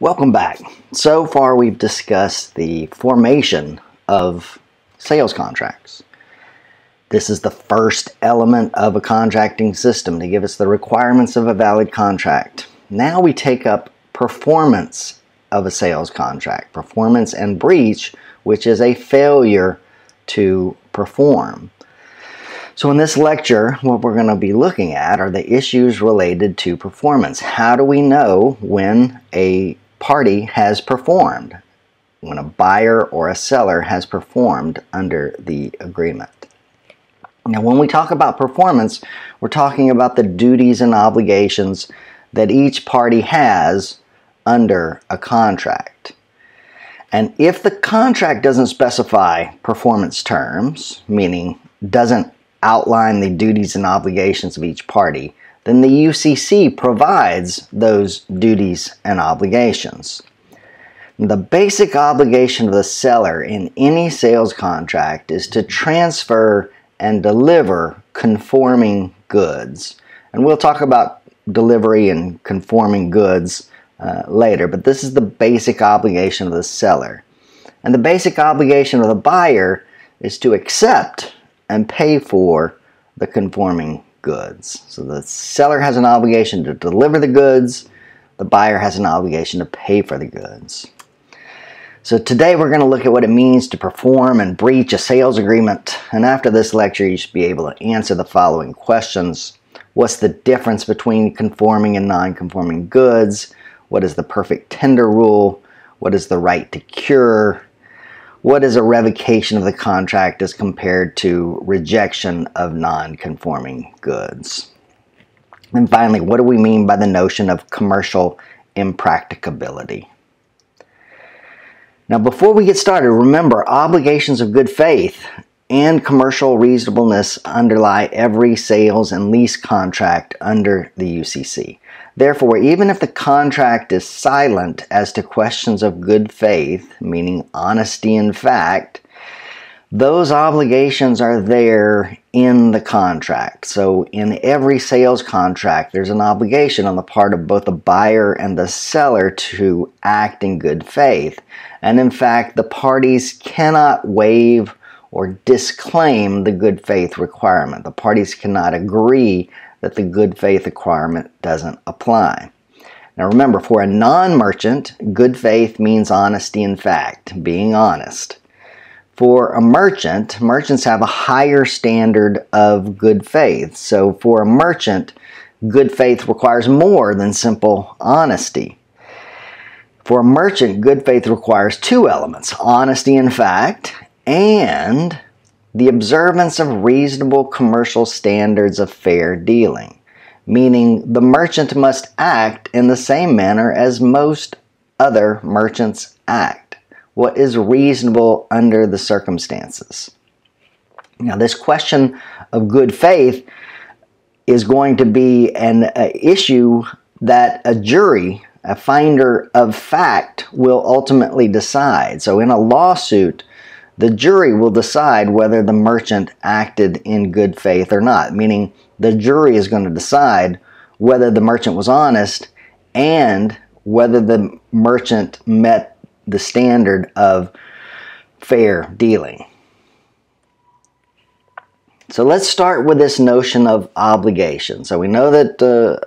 Welcome back. So far, we've discussed the formation of sales contracts. This is the first element of a contracting system to give us the requirements of a valid contract. Now we take up performance of a sales contract, performance and breach, which is a failure to perform. So in this lecture, what we're going to be looking at are the issues related to performance. How do we know when a party has performed, when a buyer or a seller has performed under the agreement? Now when we talk about performance, we're talking about the duties and obligations that each party has under a contract. And if the contract doesn't specify performance terms, meaning doesn't outline the duties and obligations of each party, then the UCC provides those duties and obligations. The basic obligation of the seller in any sales contract is to transfer and deliver conforming goods. And we'll talk about delivery and conforming goods uh, later, but this is the basic obligation of the seller. And the basic obligation of the buyer is to accept and pay for the conforming goods. So the seller has an obligation to deliver the goods, the buyer has an obligation to pay for the goods. So today we're going to look at what it means to perform and breach a sales agreement. And after this lecture, you should be able to answer the following questions. What's the difference between conforming and non-conforming goods? What is the perfect tender rule? What is the right to cure? What is a revocation of the contract as compared to rejection of non-conforming goods? And finally, what do we mean by the notion of commercial impracticability? Now, before we get started, remember obligations of good faith and commercial reasonableness underlie every sales and lease contract under the UCC. Therefore, even if the contract is silent as to questions of good faith, meaning honesty in fact, those obligations are there in the contract. So in every sales contract, there's an obligation on the part of both the buyer and the seller to act in good faith. And in fact, the parties cannot waive or disclaim the good faith requirement. The parties cannot agree that the good faith requirement doesn't apply. Now remember, for a non-merchant, good faith means honesty in fact, being honest. For a merchant, merchants have a higher standard of good faith. So for a merchant, good faith requires more than simple honesty. For a merchant, good faith requires two elements, honesty in fact and the observance of reasonable commercial standards of fair dealing, meaning the merchant must act in the same manner as most other merchants act. What is reasonable under the circumstances? Now, this question of good faith is going to be an uh, issue that a jury, a finder of fact, will ultimately decide. So, in a lawsuit, the jury will decide whether the merchant acted in good faith or not, meaning the jury is going to decide whether the merchant was honest and whether the merchant met the standard of fair dealing. So let's start with this notion of obligation. So we know that uh,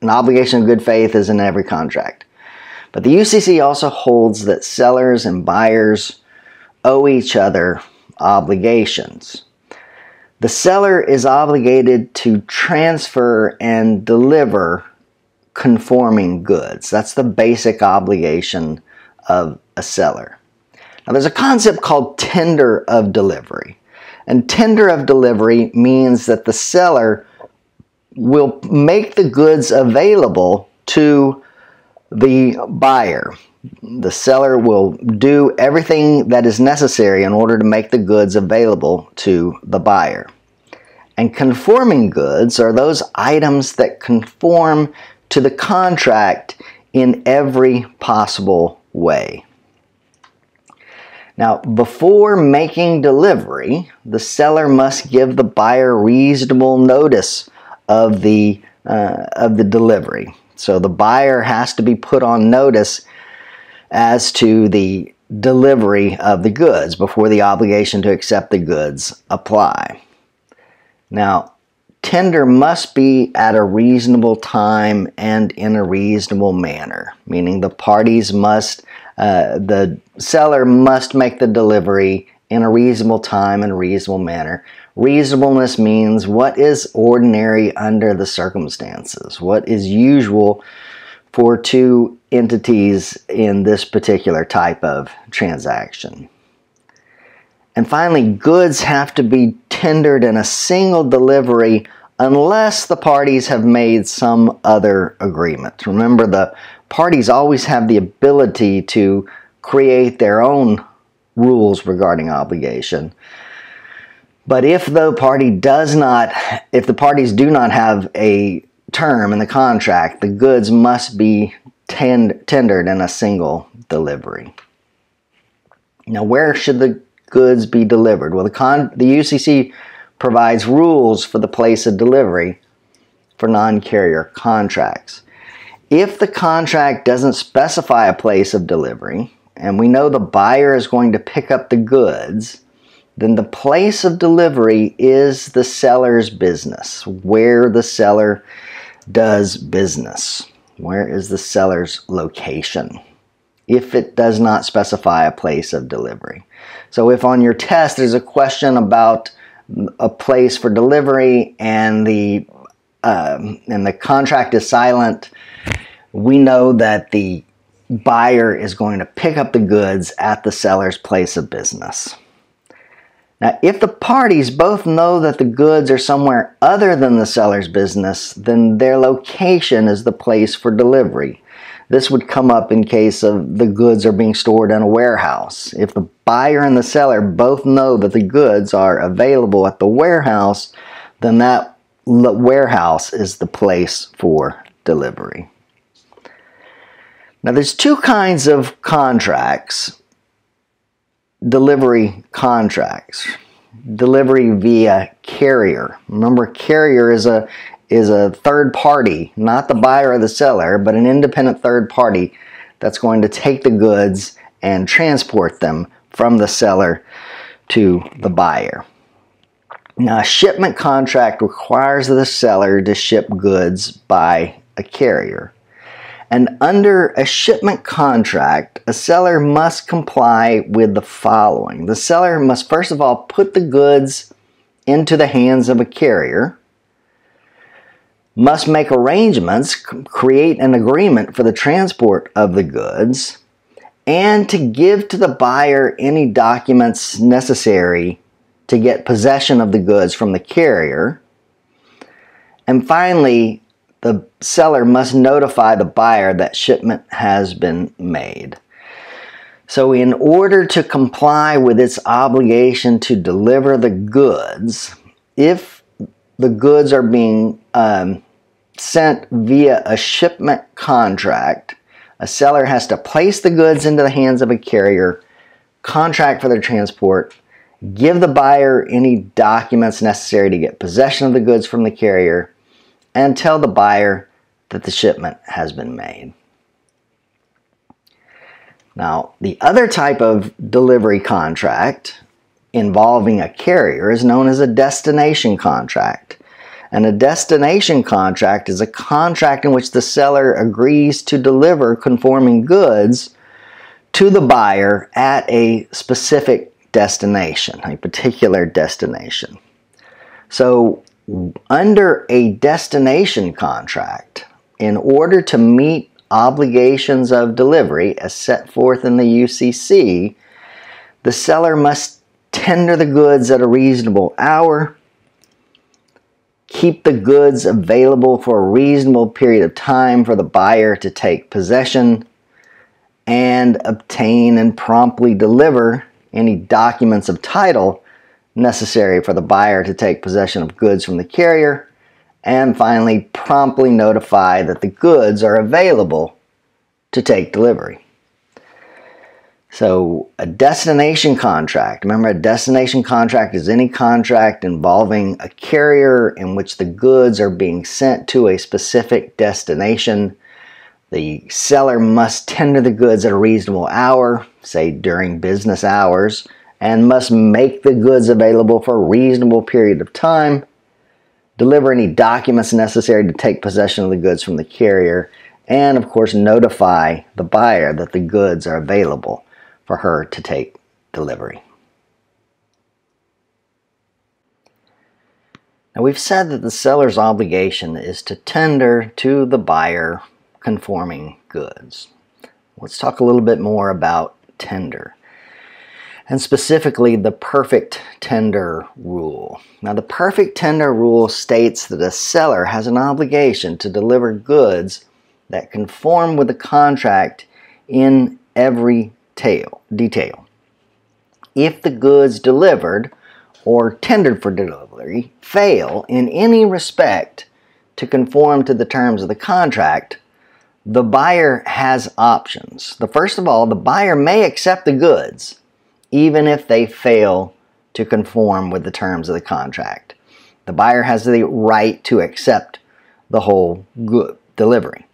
an obligation of good faith is in every contract. But the UCC also holds that sellers and buyers owe each other obligations. The seller is obligated to transfer and deliver conforming goods. That's the basic obligation of a seller. Now there's a concept called tender of delivery. And tender of delivery means that the seller will make the goods available to the buyer the seller will do everything that is necessary in order to make the goods available to the buyer. And conforming goods are those items that conform to the contract in every possible way. Now, before making delivery, the seller must give the buyer reasonable notice of the, uh, of the delivery. So the buyer has to be put on notice as to the delivery of the goods before the obligation to accept the goods apply. Now, tender must be at a reasonable time and in a reasonable manner, meaning the parties must, uh, the seller must make the delivery in a reasonable time and reasonable manner. Reasonableness means what is ordinary under the circumstances, what is usual for two entities in this particular type of transaction. And finally, goods have to be tendered in a single delivery unless the parties have made some other agreement. Remember, the parties always have the ability to create their own rules regarding obligation. But if the party does not, if the parties do not have a term in the contract, the goods must be tend, tendered in a single delivery. Now, where should the goods be delivered? Well, the, con, the UCC provides rules for the place of delivery for non carrier contracts. If the contract doesn't specify a place of delivery, and we know the buyer is going to pick up the goods, then the place of delivery is the seller's business, where the seller does business. Where is the seller's location? If it does not specify a place of delivery. So if on your test there's a question about a place for delivery and the um, and the contract is silent, we know that the buyer is going to pick up the goods at the seller's place of business. Now, if the parties both know that the goods are somewhere other than the seller's business, then their location is the place for delivery. This would come up in case of the goods are being stored in a warehouse. If the buyer and the seller both know that the goods are available at the warehouse, then that warehouse is the place for delivery. Now, there's two kinds of contracts delivery contracts. Delivery via carrier. Remember, carrier is a is a third party, not the buyer or the seller, but an independent third party that's going to take the goods and transport them from the seller to the buyer. Now, a shipment contract requires the seller to ship goods by a carrier. And under a shipment contract, a seller must comply with the following. The seller must first of all put the goods into the hands of a carrier, must make arrangements, create an agreement for the transport of the goods, and to give to the buyer any documents necessary to get possession of the goods from the carrier. And finally, the seller must notify the buyer that shipment has been made. So, in order to comply with its obligation to deliver the goods, if the goods are being um, sent via a shipment contract, a seller has to place the goods into the hands of a carrier, contract for their transport, give the buyer any documents necessary to get possession of the goods from the carrier, and tell the buyer that the shipment has been made. Now, the other type of delivery contract involving a carrier is known as a destination contract. And a destination contract is a contract in which the seller agrees to deliver conforming goods to the buyer at a specific destination, a particular destination. So under a destination contract, in order to meet obligations of delivery as set forth in the UCC, the seller must tender the goods at a reasonable hour, keep the goods available for a reasonable period of time for the buyer to take possession, and obtain and promptly deliver any documents of title necessary for the buyer to take possession of goods from the carrier, and finally, promptly notify that the goods are available to take delivery. So, a destination contract. Remember, a destination contract is any contract involving a carrier in which the goods are being sent to a specific destination. The seller must tender the goods at a reasonable hour, say during business hours, and must make the goods available for a reasonable period of time, deliver any documents necessary to take possession of the goods from the carrier, and of course notify the buyer that the goods are available for her to take delivery. Now we've said that the seller's obligation is to tender to the buyer conforming goods. Let's talk a little bit more about tender and specifically the perfect tender rule. Now, the perfect tender rule states that a seller has an obligation to deliver goods that conform with the contract in every tail, detail. If the goods delivered or tendered for delivery fail in any respect to conform to the terms of the contract, the buyer has options. The first of all, the buyer may accept the goods even if they fail to conform with the terms of the contract. The buyer has the right to accept the whole good delivery.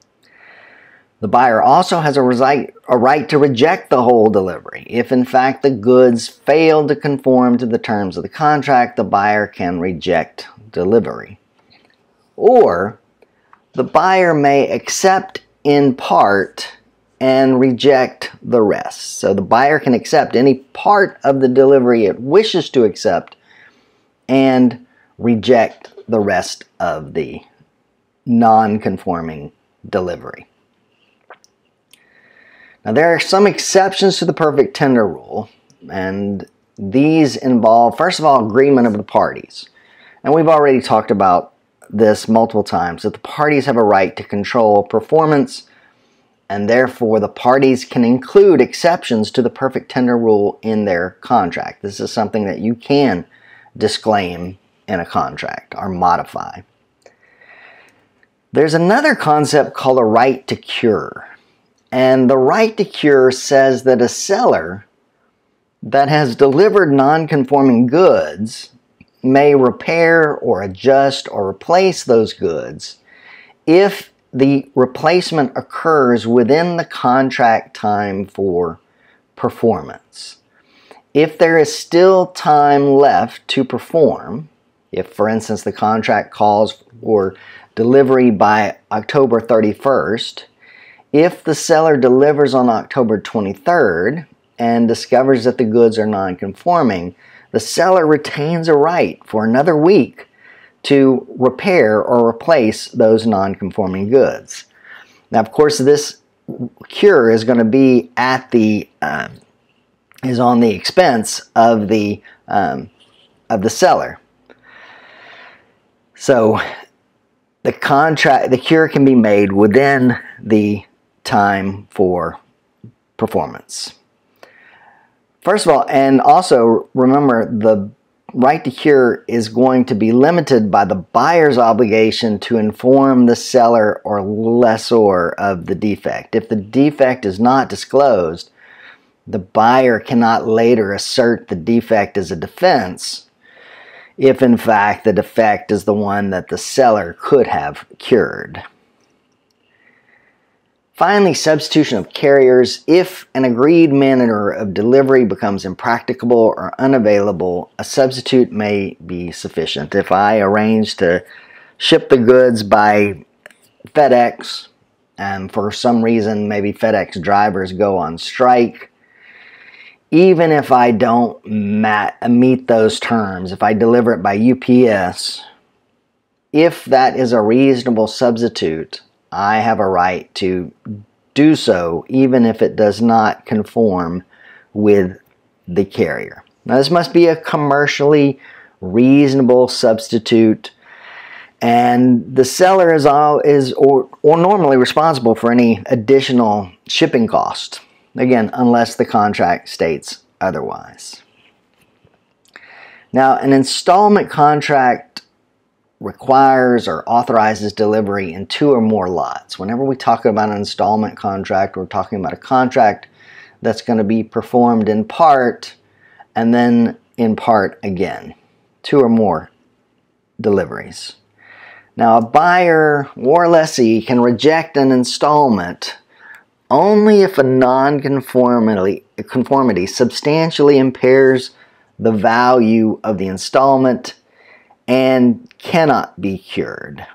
The buyer also has a, a right to reject the whole delivery. If in fact the goods fail to conform to the terms of the contract, the buyer can reject delivery. Or the buyer may accept in part and reject the rest. So the buyer can accept any part of the delivery it wishes to accept and reject the rest of the non-conforming delivery. Now there are some exceptions to the perfect tender rule and these involve first of all agreement of the parties. And we've already talked about this multiple times that the parties have a right to control performance and therefore the parties can include exceptions to the perfect tender rule in their contract. This is something that you can disclaim in a contract or modify. There's another concept called a right to cure. And the right to cure says that a seller that has delivered non-conforming goods may repair or adjust or replace those goods if the replacement occurs within the contract time for performance. If there is still time left to perform, if for instance the contract calls for delivery by October 31st, if the seller delivers on October 23rd and discovers that the goods are non-conforming, the seller retains a right for another week to repair or replace those non-conforming goods. Now, of course, this cure is going to be at the um, is on the expense of the um, of the seller. So the contract, the cure can be made within the time for performance. First of all, and also remember the right to cure is going to be limited by the buyer's obligation to inform the seller or lessor of the defect. If the defect is not disclosed, the buyer cannot later assert the defect as a defense if in fact the defect is the one that the seller could have cured. Finally, substitution of carriers. If an agreed manner of delivery becomes impracticable or unavailable, a substitute may be sufficient. If I arrange to ship the goods by FedEx, and for some reason maybe FedEx drivers go on strike, even if I don't meet those terms, if I deliver it by UPS, if that is a reasonable substitute, I have a right to do so even if it does not conform with the carrier. Now this must be a commercially reasonable substitute and the seller is, all, is or, or normally responsible for any additional shipping cost. Again, unless the contract states otherwise. Now, an installment contract requires or authorizes delivery in two or more lots. Whenever we talk about an installment contract, we're talking about a contract that's going to be performed in part and then in part again. Two or more deliveries. Now, a buyer or lessee can reject an installment only if a nonconformity conformity substantially impairs the value of the installment and cannot be cured.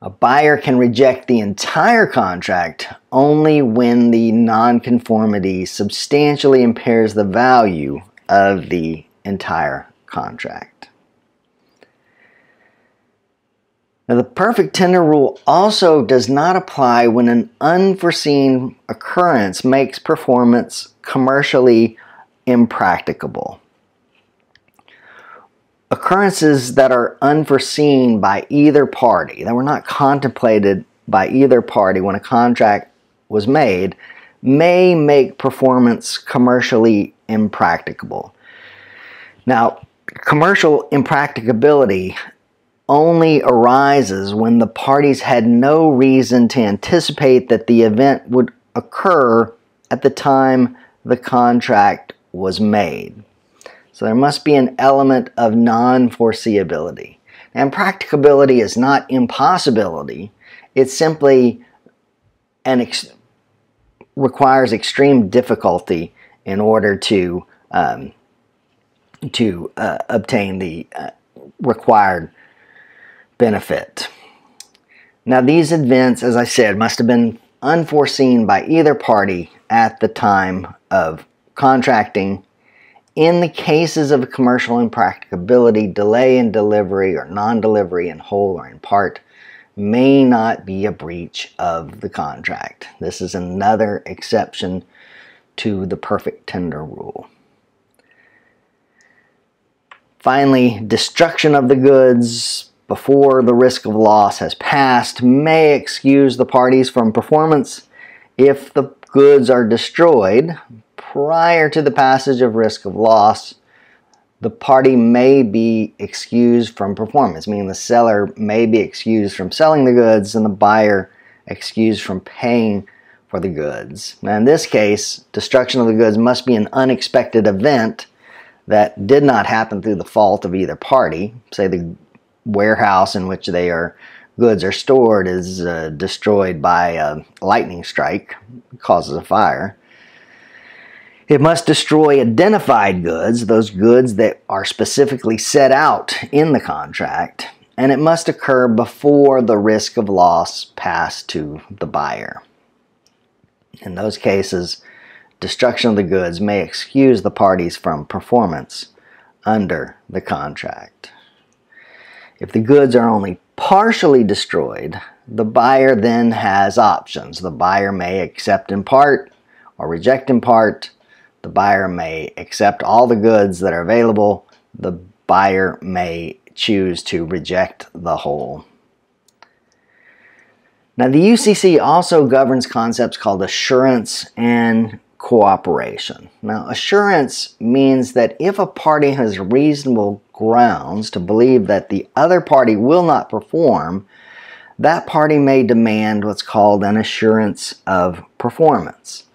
A buyer can reject the entire contract only when the nonconformity substantially impairs the value of the entire contract. Now, the perfect tender rule also does not apply when an unforeseen occurrence makes performance commercially impracticable. Occurrences that are unforeseen by either party, that were not contemplated by either party when a contract was made, may make performance commercially impracticable. Now, commercial impracticability only arises when the parties had no reason to anticipate that the event would occur at the time the contract was made. So there must be an element of non foreseeability. Impracticability is not impossibility, it's simply an ex- requires extreme difficulty in order to um, to uh, obtain the uh, required benefit. Now, these events, as I said, must have been unforeseen by either party at the time of contracting. In the cases of commercial impracticability, delay in delivery or non delivery in whole or in part may not be a breach of the contract. This is another exception to the perfect tender rule. Finally, destruction of the goods before the risk of loss has passed may excuse the parties from performance if the goods are destroyed prior to the passage of risk of loss the party may be excused from performance meaning the seller may be excused from selling the goods and the buyer excused from paying for the goods now in this case destruction of the goods must be an unexpected event that did not happen through the fault of either party say the warehouse in which they are goods are stored is uh, destroyed by a lightning strike, causes a fire. It must destroy identified goods, those goods that are specifically set out in the contract, and it must occur before the risk of loss passed to the buyer. In those cases, destruction of the goods may excuse the parties from performance under the contract. If the goods are only partially destroyed, the buyer then has options. The buyer may accept in part or reject in part. The buyer may accept all the goods that are available. The buyer may choose to reject the whole. Now, the UCC also governs concepts called assurance and cooperation. Now, assurance means that if a party has reasonable grounds to believe that the other party will not perform, that party may demand what's called an assurance of performance.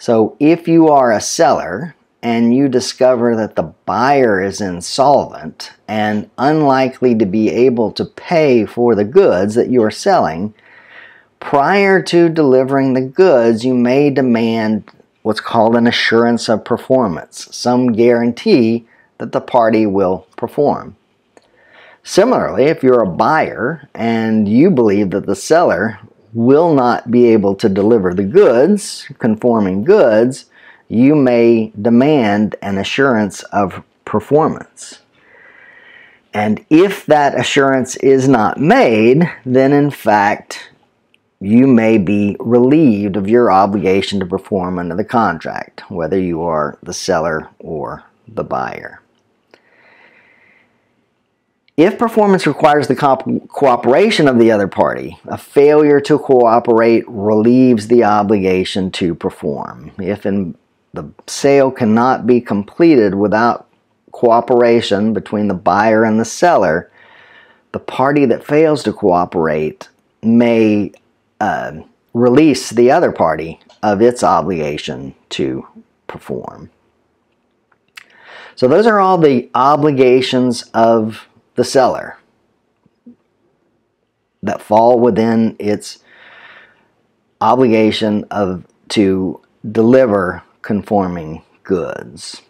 So, if you are a seller and you discover that the buyer is insolvent and unlikely to be able to pay for the goods that you are selling, prior to delivering the goods, you may demand what's called an assurance of performance, some guarantee that the party will perform. Similarly, if you're a buyer and you believe that the seller will not be able to deliver the goods, conforming goods, you may demand an assurance of performance. And if that assurance is not made, then in fact, you may be relieved of your obligation to perform under the contract, whether you are the seller or the buyer. If performance requires the co- cooperation of the other party, a failure to cooperate relieves the obligation to perform. If the sale cannot be completed without cooperation between the buyer and the seller, the party that fails to cooperate may uh, release the other party of its obligation to perform. So, those are all the obligations of the seller that fall within its obligation of to deliver conforming goods.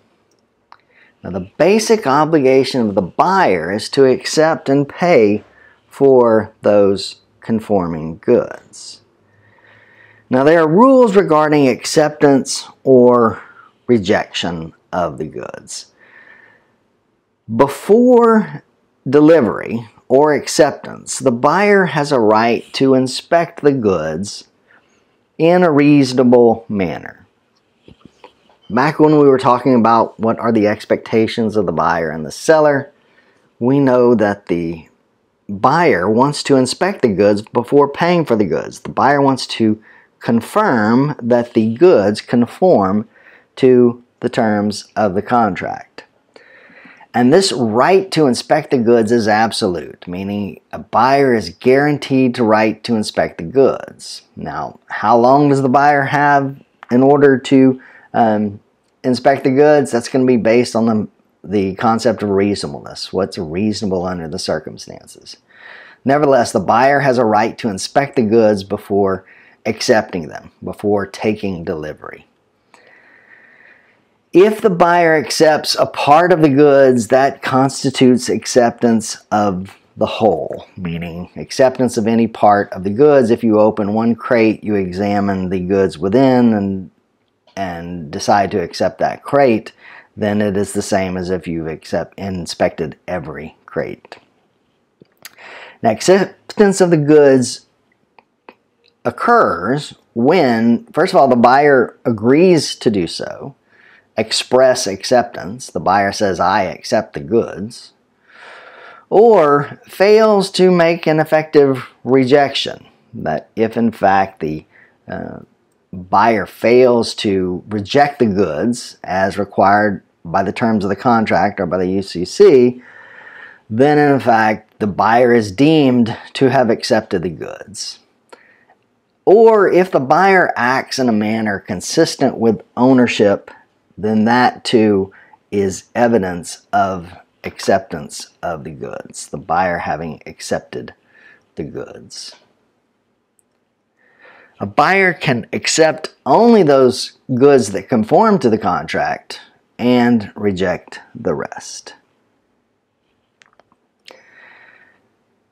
Now the basic obligation of the buyer is to accept and pay for those conforming goods. Now there are rules regarding acceptance or rejection of the goods. Before delivery or acceptance, the buyer has a right to inspect the goods in a reasonable manner. Back when we were talking about what are the expectations of the buyer and the seller, we know that the buyer wants to inspect the goods before paying for the goods. The buyer wants to confirm that the goods conform to the terms of the contract. And this right to inspect the goods is absolute, meaning a buyer is guaranteed to right to inspect the goods. Now, how long does the buyer have in order to um, inspect the goods? That's going to be based on the, the concept of reasonableness. What's reasonable under the circumstances? Nevertheless, the buyer has a right to inspect the goods before accepting them, before taking delivery. If the buyer accepts a part of the goods, that constitutes acceptance of the whole, meaning acceptance of any part of the goods. If you open one crate, you examine the goods within and, and decide to accept that crate, then it is the same as if you've accept, inspected every crate. Now, acceptance of the goods occurs when, first of all, the buyer agrees to do so, express acceptance, the buyer says, I accept the goods, or fails to make an effective rejection, that if in fact the uh, buyer fails to reject the goods as required by the terms of the contract or by the UCC, then in fact the buyer is deemed to have accepted the goods. Or if the buyer acts in a manner consistent with ownership then that too is evidence of acceptance of the goods, the buyer having accepted the goods. A buyer can accept only those goods that conform to the contract and reject the rest.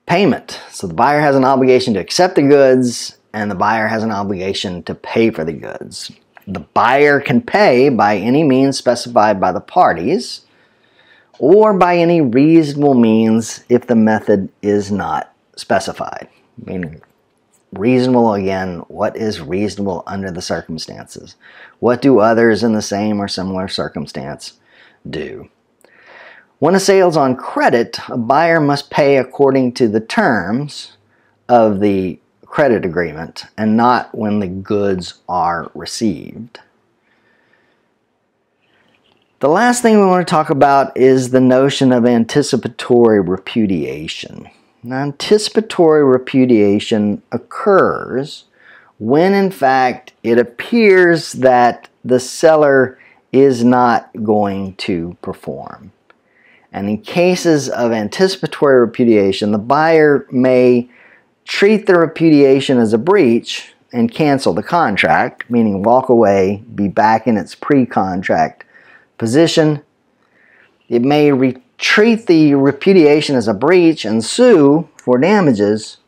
Payment. So the buyer has an obligation to accept the goods and the buyer has an obligation to pay for the goods. The buyer can pay by any means specified by the parties or by any reasonable means if the method is not specified. Meaning, reasonable again, what is reasonable under the circumstances? What do others in the same or similar circumstance do? When a sale is on credit, a buyer must pay according to the terms of the credit agreement and not when the goods are received. The last thing we want to talk about is the notion of anticipatory repudiation. Now, anticipatory repudiation occurs when in fact it appears that the seller is not going to perform. And in cases of anticipatory repudiation, the buyer may treat the repudiation as a breach and cancel the contract, meaning walk away, be back in its pre-contract position. It may treat the repudiation as a breach and sue for damages,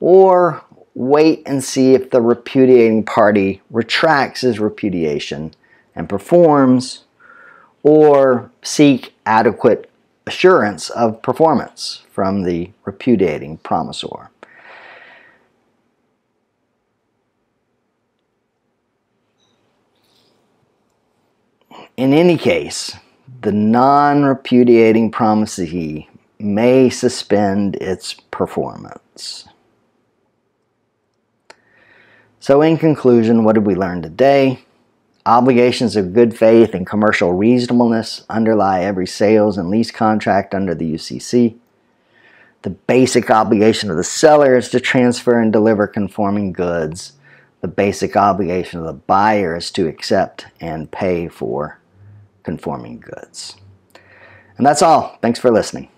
or wait and see if the repudiating party retracts his repudiation and performs, or seek adequate assurance of performance from the repudiating promisor. In any case, the non-repudiating promisee may suspend its performance. So in conclusion, what did we learn today? Obligations of good faith and commercial reasonableness underlie every sales and lease contract under the UCC. The basic obligation of the seller is to transfer and deliver conforming goods. The basic obligation of the buyer is to accept and pay for conforming goods. And that's all. Thanks for listening.